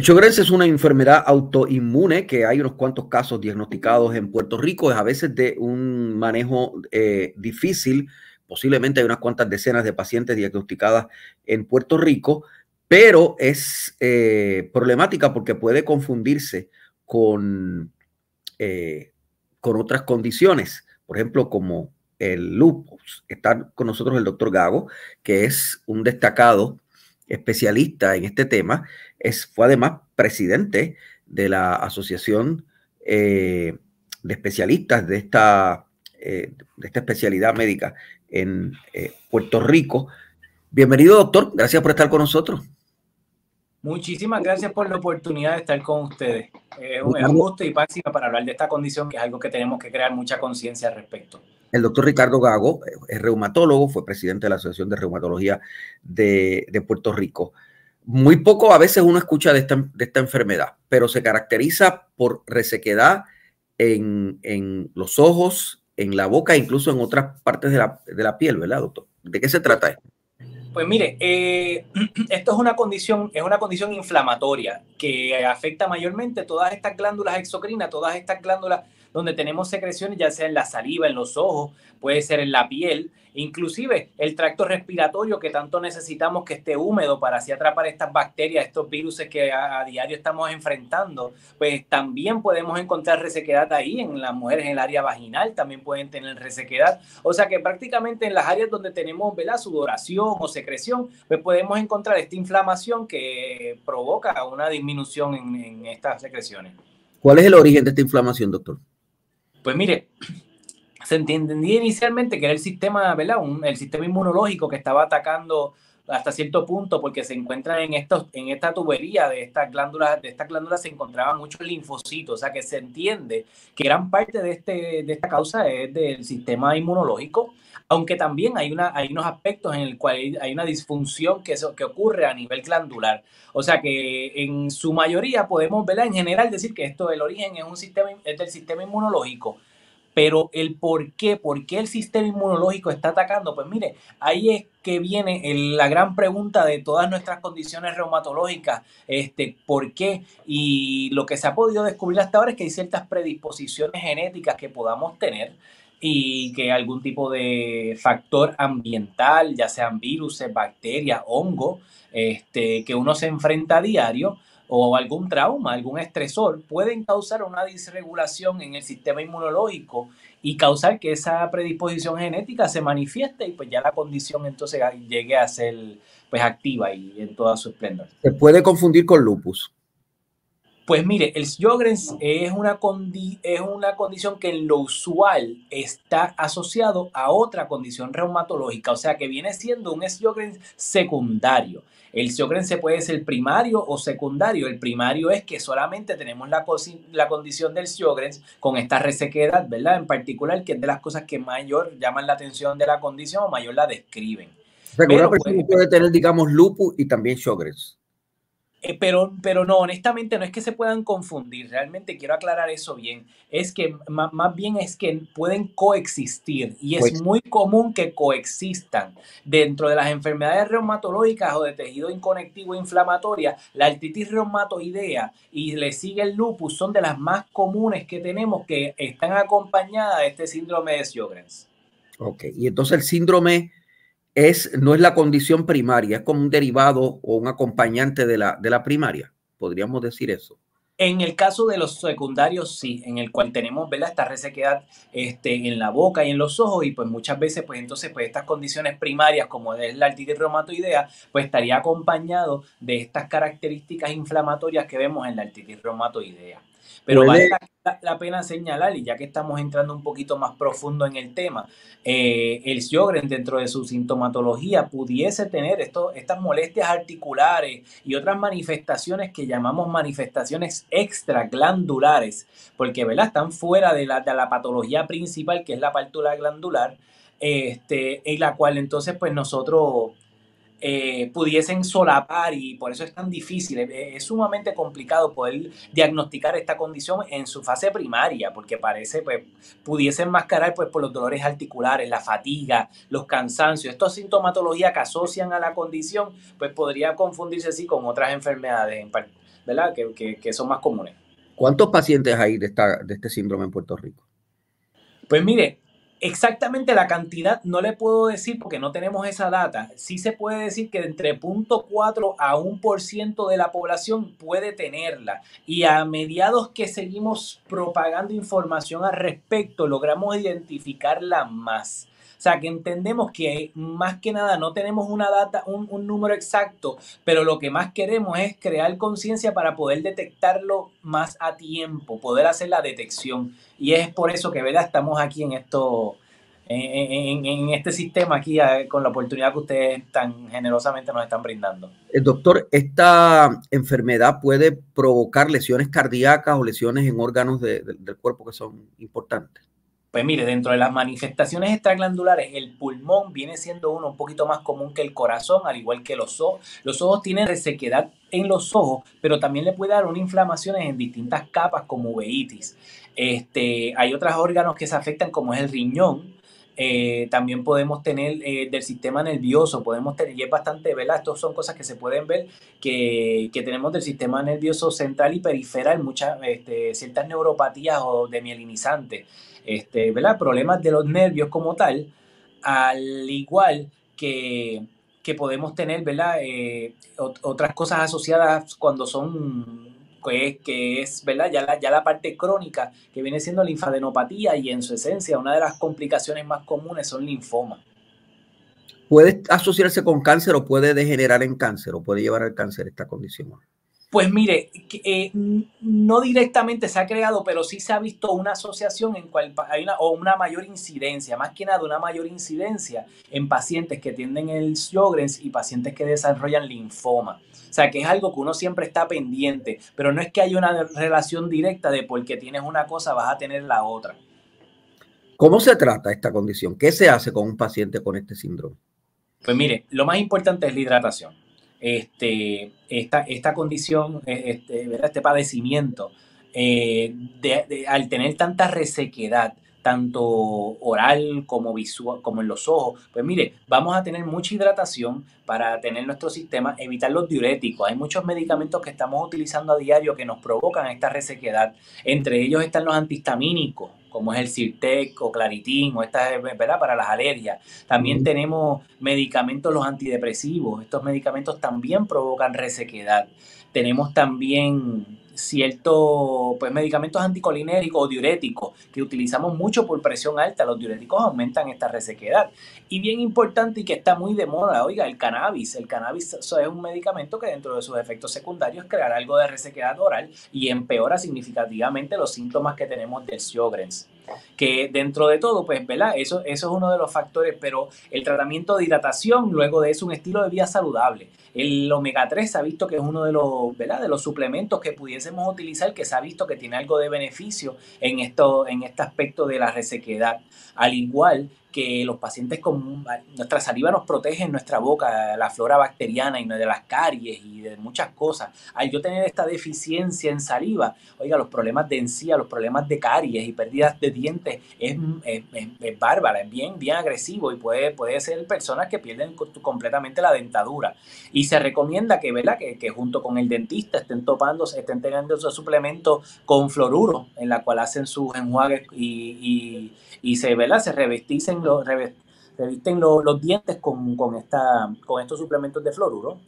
El Sjogren's es una enfermedad autoinmune que hay unos cuantos casos diagnosticados en Puerto Rico, es a veces de un manejo eh, difícil, posiblemente hay unas cuantas decenas de pacientes diagnosticadas en Puerto Rico, pero es eh, problemática porque puede confundirse con, eh, con otras condiciones, por ejemplo, como el lupus. Está con nosotros el doctor Gago, que es un destacado especialista en este tema, es, fue además presidente de la Asociación eh, de Especialistas de esta, eh, de esta especialidad médica en eh, Puerto Rico. Bienvenido, doctor. Gracias por estar con nosotros. Muchísimas gracias por la oportunidad de estar con ustedes. es un gusto y máxima para hablar de esta condición, que es algo que tenemos que crear mucha conciencia al respecto. El doctor Ricardo Gago eh, es reumatólogo, fue presidente de la Asociación de Reumatología de, Puerto Rico. Muy poco a veces uno escucha de esta, enfermedad, pero se caracteriza por resequedad en, los ojos, en la boca, incluso en otras partes de la, de la piel, ¿verdad, doctor? ¿De qué se trata esto? Pues mire, eh, esto es una condición, es una condición inflamatoria que afecta mayormente todas estas glándulas exocrinas, todas estas glándulas donde tenemos secreciones, ya sea en la saliva, en los ojos, puede ser en la piel, inclusive el tracto respiratorio que tanto necesitamos que esté húmedo para así atrapar estas bacterias, estos virus que a, diario estamos enfrentando, pues también podemos encontrar resequedad ahí, en las mujeres en el área vaginal también pueden tener resequedad, o sea que prácticamente en las áreas donde tenemos ¿verdad? sudoración o secreción, pues podemos encontrar esta inflamación que provoca una disminución en, en estas secreciones. ¿Cuál es el origen de esta inflamación, doctor? Pues mire, se entendía inicialmente que era el sistema, ¿verdad? el sistema inmunológico que estaba atacando hasta cierto punto porque se encuentran en estos en esta tubería de estas glándulas de estas glándulas se encontraban muchos linfocitos o sea que se entiende que gran parte de este de esta causa es del sistema inmunológico aunque también hay una hay unos aspectos en el cual hay una disfunción que eso, que ocurre a nivel glandular. O sea que en su mayoría podemos ver en general decir que esto el origen es un sistema es del sistema inmunológico pero el por qué, por qué el sistema inmunológico está atacando, pues mire, ahí es que viene la gran pregunta de todas nuestras condiciones reumatológicas, este, por qué, y lo que se ha podido descubrir hasta ahora es que hay ciertas predisposiciones genéticas que podamos tener y que algún tipo de factor ambiental, ya sean virus, bacterias, hongo, este, que uno se enfrenta a diario, o algún trauma, algún estresor, pueden causar una disregulación en el sistema inmunológico y causar que esa predisposición genética se manifieste y pues ya la condición entonces llegue a ser pues activa y en toda su esplendor. Se puede confundir con lupus. Pues mire, el Sjogren's es una, es una condición que en lo usual está asociado a otra condición reumatológica, o sea que viene siendo un Sjogren's secundario. El Sjogren's se puede ser primario o secundario. El primario es que solamente tenemos la, la condición del Sjogren's con esta resequedad, ¿verdad? En particular, que es de las cosas que mayor llaman la atención de la condición o mayor la describen. Pero, puede tener, digamos, lupus y también Sjogren's. Eh, pero, pero no, honestamente no es que se puedan confundir, realmente quiero aclarar eso bien, es que más, bien es que pueden coexistir y es pues muy común que coexistan dentro de las enfermedades reumatológicas o de tejido inconectivo inflamatoria, la artritis reumatoidea y le sigue el lupus son de las más comunes que tenemos que están acompañadas de este síndrome de Sjögren's. Ok, y entonces el síndrome es, no es la condición primaria, es como un derivado o un acompañante de la, de la primaria. Podríamos decir eso. En el caso de los secundarios, sí, en el cual tenemos ¿verdad? esta resequedad este, en la boca y en los ojos, y pues muchas veces, pues entonces, pues estas condiciones primarias, como es la artritis reumatoidea, pues estaría acompañado de estas características inflamatorias que vemos en la artritis reumatoidea. Pero vale la, pena señalar, y ya que estamos entrando un poquito más profundo en el tema, eh, el Sjogren dentro de su sintomatología pudiese tener esto, estas molestias articulares y otras manifestaciones que llamamos manifestaciones extraglandulares, porque ¿verdad? están fuera de la, de la patología principal, que es la pálpula glandular, este, en la cual entonces pues nosotros eh, pudiesen solapar y por eso es tan difícil. Es, sumamente complicado poder diagnosticar esta condición en su fase primaria, porque parece, pues, pudiese enmascarar pues, por los dolores articulares, la fatiga, los cansancios. Estas sintomatologías que asocian a la condición, pues podría confundirse así con otras enfermedades, ¿verdad? Que, que, son más comunes. ¿Cuántos pacientes hay de, esta, de este síndrome en Puerto Rico? Pues mire, Exactamente la cantidad no le puedo decir porque no tenemos esa data. Sí se puede decir que entre 0.4 a 1% de la población puede tenerla. Y a mediados que seguimos propagando información al respecto, logramos identificarla más. Sea, que entendemos que más que nada no tenemos una data, un, un número exacto, pero lo que más queremos es crear conciencia para poder detectarlo más a tiempo, poder hacer la detección. Y es por eso que, ¿verdad? Estamos aquí en esto, en, en, este sistema aquí con la oportunidad que ustedes tan generosamente nos están brindando. El doctor, ¿esta enfermedad puede provocar lesiones cardíacas o lesiones en órganos del cuerpo que son importantes? Pues mire, dentro de las manifestaciones extraglandulares, el pulmón viene siendo uno un poquito más común que el corazón, al igual que los ojos. Los ojos tienen resequedad en los ojos, pero también le puede dar una inflamaciones en distintas capas como uveitis. Este, hay otros órganos que se afectan como es el riñón, eh, también podemos tener eh, del sistema nervioso, podemos tener, y es bastante, ¿verdad? Estas son cosas que se pueden ver que, que tenemos del sistema nervioso central y periferal, muchas, este, ciertas neuropatías o demielinizantes este, ¿verdad? Problemas de los nervios como tal, al igual que, que podemos tener, ¿verdad? Eh, otras cosas asociadas cuando son que, que es, ¿verdad? Ya la, ya la parte crónica, que viene siendo linfadenopatía y en su esencia una de las complicaciones más comunes son linfomas. ¿Puede asociarse con cáncer o puede degenerar en cáncer o puede llevar al cáncer esta condición? Pues mire, eh, no directamente se ha creado, pero sí se ha visto una asociación en cual hay una, o una mayor incidencia, más que nada una mayor incidencia en pacientes que tienden el Sjogren's y pacientes que desarrollan linfoma. O sea, que es algo que uno siempre está pendiente, pero no es que haya una relación directa de porque tienes una cosa vas a tener la otra. ¿Cómo se trata esta condición? ¿Qué se hace con un paciente con este síndrome? Pues mire, lo más importante es la hidratación este, esta, esta condición, e, este, este padecimiento, eh, al tener tanta resequedad, tanto oral como visual, como en los ojos, pues mire, vamos a tener mucha hidratación para tener nuestro sistema, evitar los diuréticos. Hay muchos medicamentos que estamos utilizando a diario que nos provocan esta resequedad. Entre ellos están los antihistamínicos, como es el Sirtec o Claritin o esta, ¿verdad? Para las alergias. También tenemos medicamentos, los antidepresivos. Estos medicamentos también provocan resequedad. Tenemos también ciertos pues, medicamentos anticolinéricos o diuréticos que utilizamos mucho por presión alta. Los diuréticos aumentan esta resequedad. Y bien importante y que está muy de moda, oiga, el cannabis. El cannabis es un medicamento que dentro de sus efectos secundarios creará algo de resequedad oral y empeora significativamente los síntomas que tenemos del Sjogren's que dentro de todo, pues, ¿verdad? Eso, eso es uno de los factores, pero el tratamiento de hidratación luego de eso un estilo de vida saludable. El omega 3 se ha visto que es uno de los, ¿verdad? de los suplementos que pudiésemos utilizar que se ha visto que tiene algo de beneficio en, esto, en este aspecto de la resequedad. Al igual que los pacientes con nuestra saliva nos protege en nuestra boca, la flora bacteriana y de las caries y de muchas cosas. Al yo tener esta deficiencia en saliva, oiga, los problemas de encía, los problemas de caries y pérdidas de dientes es, es, bárbara, es bien, bien agresivo y puede, puede ser personas que pierden completamente la dentadura. Y se recomienda que, ¿verdad? Que, junto con el dentista estén topando, estén teniendo esos suplementos con fluoruro, en la cual hacen sus enjuagues y, y, y se, ¿verdad? se revesticen revisten los dientes con, con estos suplementos de fluoruro.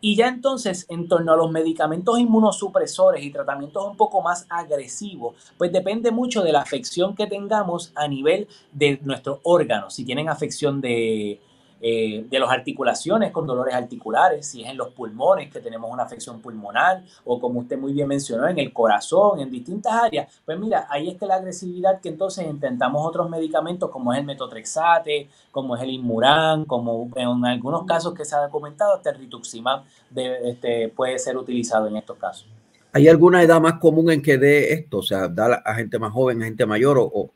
Y ya entonces, en torno a los medicamentos inmunosupresores y tratamientos un poco más agresivos, pues depende mucho de la afección que tengamos a nivel de nuestros órganos. Si tienen afección de, eh, de las articulaciones con dolores articulares, si es en los pulmones que tenemos una afección pulmonar o como usted muy bien mencionó, en el corazón, en distintas áreas, pues mira, ahí está la agresividad que entonces intentamos otros medicamentos como es el metotrexate, como es el inmuran, como en algunos casos que se ha documentado hasta el rituximab este, puede ser utilizado en estos casos. ¿Hay alguna edad más común en que dé esto? O sea, da a gente más joven, a gente mayor o,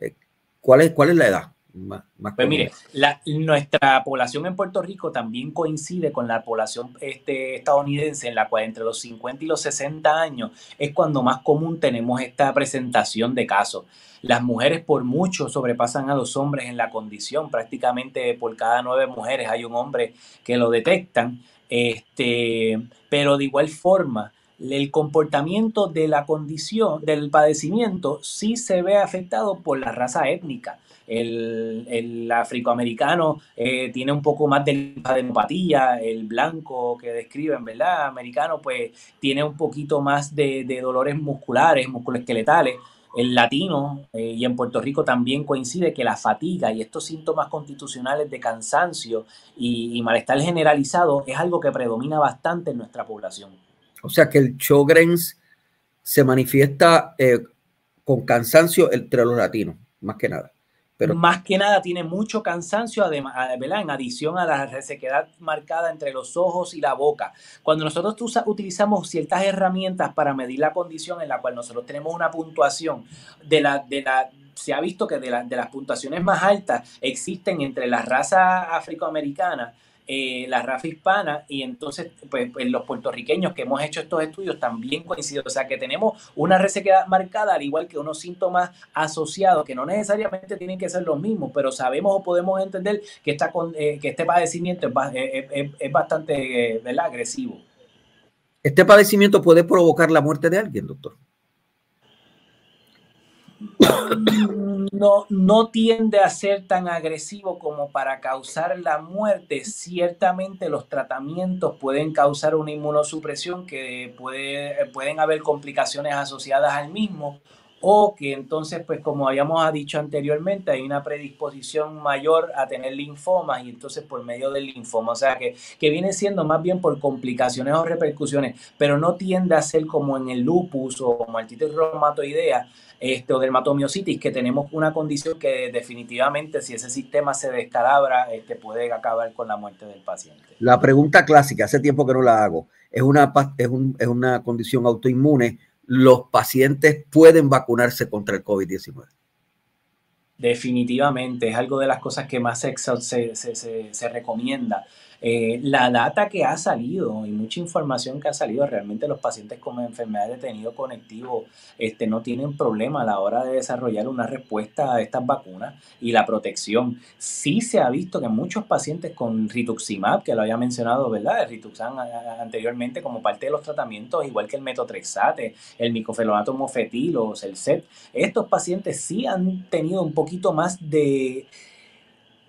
eh, ¿cuál, es, ¿cuál es la edad? Pues mire, nuestra población en Puerto Rico también coincide con la población este, estadounidense, en la cual entre los 50 y los 60 años es cuando más común tenemos esta presentación de casos. Las mujeres por mucho sobrepasan a los hombres en la condición, prácticamente por cada nueve mujeres hay un hombre que lo detectan, este, pero de igual forma el comportamiento de la condición, del padecimiento, sí se ve afectado por la raza étnica el, afroamericano eh, tiene un poco más de empatía, el blanco que describen, ¿verdad? Americano, pues tiene un poquito más de, dolores musculares, musculoesqueletales. El latino eh, y en Puerto Rico también coincide que la fatiga y estos síntomas constitucionales de cansancio y, malestar generalizado es algo que predomina bastante en nuestra población. O sea que el Sjogren's se manifiesta eh, con cansancio entre los latinos, más que nada. Más que nada tiene mucho cansancio, ¿verdad? En adición a la resequedad marcada entre los ojos y la boca. Cuando nosotros utilizamos ciertas herramientas para medir la condición en la cual nosotros tenemos una puntuación de la, de la se ha visto que de, de las puntuaciones más altas existen entre la raza afroamericana eh, la raza hispana y entonces pues, pues, los puertorriqueños que hemos hecho estos estudios también coinciden. O sea que tenemos una resequedad marcada al igual que unos síntomas asociados que no necesariamente tienen que ser los mismos, pero sabemos o podemos entender que, esta, eh, que este padecimiento es, bastante eh, agresivo. ¿Este padecimiento puede provocar la muerte de alguien, doctor? no, no tiende a ser tan agresivo como para causar la muerte. Ciertamente los tratamientos pueden causar una inmunosupresión que puede, pueden haber complicaciones asociadas al mismo o que entonces, pues como habíamos dicho anteriormente, hay una predisposición mayor a tener linfomas y entonces por medio del linfoma, o sea que, que viene siendo más bien por complicaciones o repercusiones, pero no tiende a ser como en el lupus o como artritis reumatoidea, este, o dermatomiositis, que tenemos una condición que definitivamente si ese sistema se descalabra, este, puede acabar con la muerte del paciente. La pregunta clásica, hace tiempo que no la hago, ¿es una, es, un, es una condición autoinmune? ¿Los pacientes pueden vacunarse contra el COVID-19? Definitivamente, es algo de las cosas que más se, recomienda. Eh, la data que ha salido y mucha información que ha salido, realmente los pacientes con enfermedad de tenido conectivo este, no tienen problema a la hora de desarrollar una respuesta a estas vacunas y la protección. Sí se ha visto que muchos pacientes con rituximab, que lo había mencionado, ¿verdad? El rituxan anteriormente como parte de los tratamientos, igual que el metotrexate, el micofenonato mofetil o el CET, estos pacientes sí han tenido un poquito más de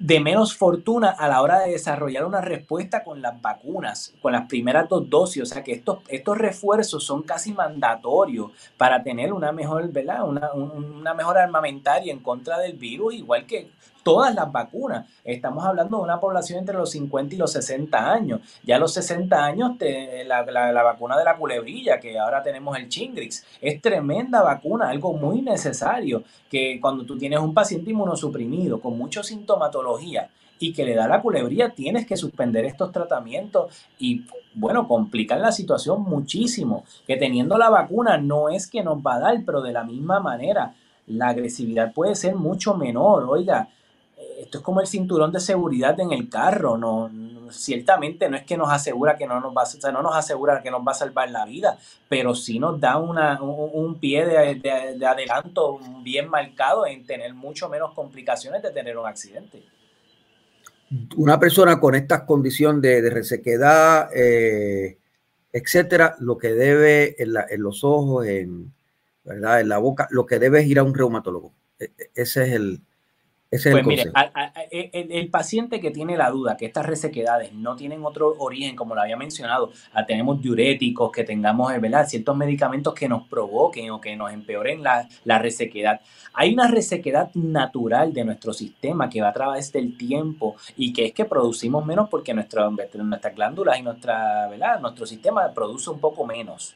de menos fortuna a la hora de desarrollar una respuesta con las vacunas, con las primeras dos dosis. O sea que estos, estos refuerzos son casi mandatorios para tener una mejor, ¿verdad? Una, una mejor armamentaria en contra del virus, igual que todas las vacunas. Estamos hablando de una población entre los 50 y los 60 años. Ya a los 60 años, la, la, vacuna de la culebrilla, que ahora tenemos el Chingrix, es tremenda vacuna, algo muy necesario, que cuando tú tienes un paciente inmunosuprimido con mucha sintomatología, y que le da la culebrilla, tienes que suspender estos tratamientos y, bueno, complican la situación muchísimo. Que teniendo la vacuna no es que nos va a dar, pero de la misma manera, la agresividad puede ser mucho menor. Oiga, esto es como el cinturón de seguridad en el carro, no, ciertamente no es que nos asegura que no nos va, o no nos asegura que nos va a salvar la vida, pero sí nos da una, un, pie de, adelanto bien marcado en tener mucho menos complicaciones de tener un accidente. Una persona con estas condiciones de, resequedad, eh, etcétera, lo que debe en, en los ojos, en, ¿verdad? en la boca, lo que debe es ir a un reumatólogo. E, e, ese es el, pues mire, el, paciente que tiene la duda que estas resequedades no tienen otro origen, como lo había mencionado, tenemos diuréticos, que tengamos ¿verdad? ciertos medicamentos que nos provoquen o que nos empeoren la, la, resequedad. Hay una resequedad natural de nuestro sistema que va a través del tiempo y que es que producimos menos porque nuestras glándulas y nuestra, ¿verdad? nuestro sistema produce un poco menos.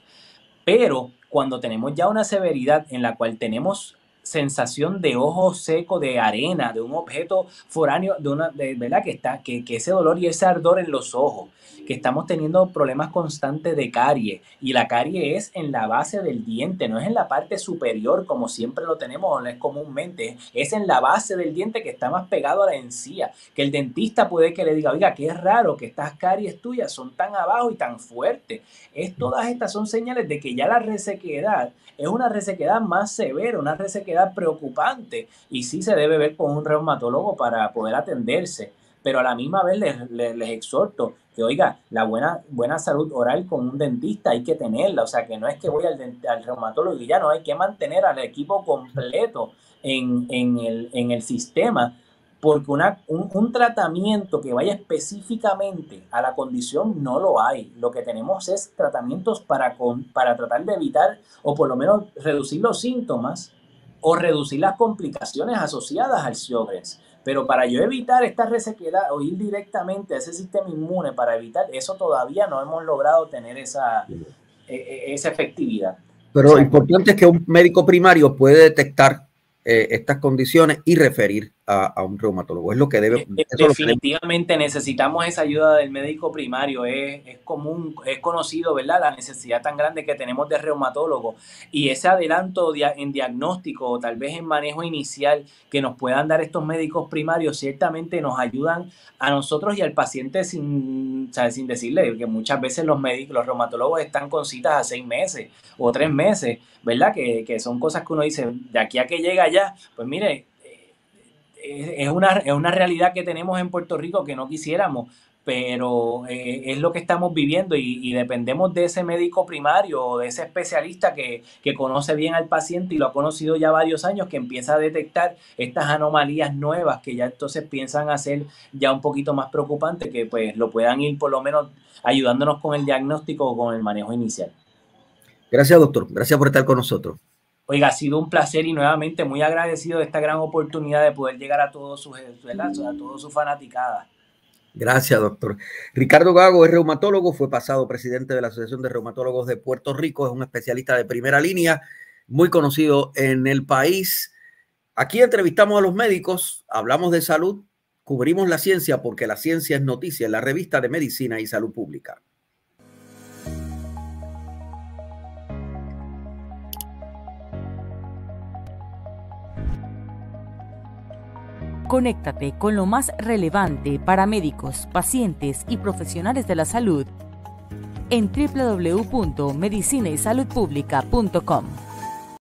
Pero cuando tenemos ya una severidad en la cual tenemos sensación de ojo seco, de arena, de un objeto foráneo, de una, de, ¿verdad? Que está, que, que ese dolor y ese ardor en los ojos que estamos teniendo problemas constantes de carie y la carie es en la base del diente, no es en la parte superior como siempre lo tenemos no es comúnmente, es en la base del diente que está más pegado a la encía, que el dentista puede que le diga, oiga, qué raro que estas caries tuyas son tan abajo y tan fuertes. Es, todas estas son señales de que ya la resequedad es una resequedad más severa, una resequedad preocupante y sí se debe ver con un reumatólogo para poder atenderse pero a la misma vez les, les, exhorto que, oiga, la buena, buena salud oral con un dentista hay que tenerla, o sea, que no es que voy al, al reumatólogo y ya no, hay que mantener al equipo completo en, en, el, en el sistema, porque una, un, un, tratamiento que vaya específicamente a la condición no lo hay. Lo que tenemos es tratamientos para, con, para tratar de evitar o por lo menos reducir los síntomas o reducir las complicaciones asociadas al Sjögren's. Pero para yo evitar esta resequedad o ir directamente a ese sistema inmune, para evitar eso todavía no hemos logrado tener esa, e, e, esa efectividad. Pero lo importante es que un médico primario puede detectar eh, estas condiciones y referir a, un reumatólogo. Es lo que debe. Eh, definitivamente necesitamos esa ayuda del médico primario. Es, es, común, es conocido, ¿verdad? La necesidad tan grande que tenemos de reumatólogo y ese adelanto en diagnóstico o tal vez en manejo inicial que nos puedan dar estos médicos primarios ciertamente nos ayudan a nosotros y al paciente sin, sin decirle que muchas veces los médicos, los reumatólogos están con citas a seis meses o tres meses, ¿verdad? Que, que son cosas que uno dice, de aquí a que llega ya, pues mire, es una, es una realidad que tenemos en Puerto Rico que no quisiéramos, pero eh, es lo que estamos viviendo y, dependemos de ese médico primario o de ese especialista que, que, conoce bien al paciente y lo ha conocido ya varios años, que empieza a detectar estas anomalías nuevas que ya entonces piensan hacer ya un poquito más preocupante, que pues lo puedan ir por lo menos ayudándonos con el diagnóstico o con el manejo inicial. Gracias, doctor. Gracias por estar con nosotros. Oiga, ha sido un placer y nuevamente muy agradecido de esta gran oportunidad de poder llegar a todos sus, a todos sus fanaticadas. Gracias, doctor. Ricardo Gago es reumatólogo, fue pasado presidente de la Asociación de Reumatólogos de Puerto Rico, es un especialista de primera línea, muy conocido en el país. Aquí entrevistamos a los médicos, hablamos de salud, cubrimos la ciencia porque la ciencia es noticia en la revista de Medicina y Salud Pública. Conéctate con lo más relevante para médicos, pacientes y profesionales de la salud en www.medicinaysaludpublica.com.